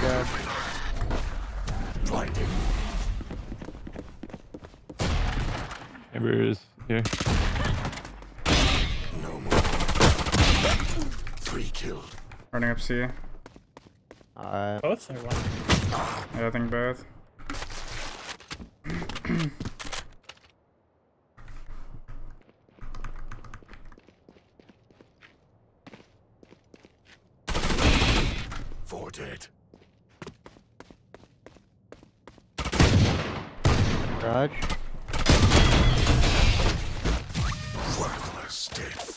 garage, garage. Blinding. Chamber is here. No more. Three killed. Running up C. Alright. Both or one? Yeah, I think both. Four dead. Raj. Worthless dead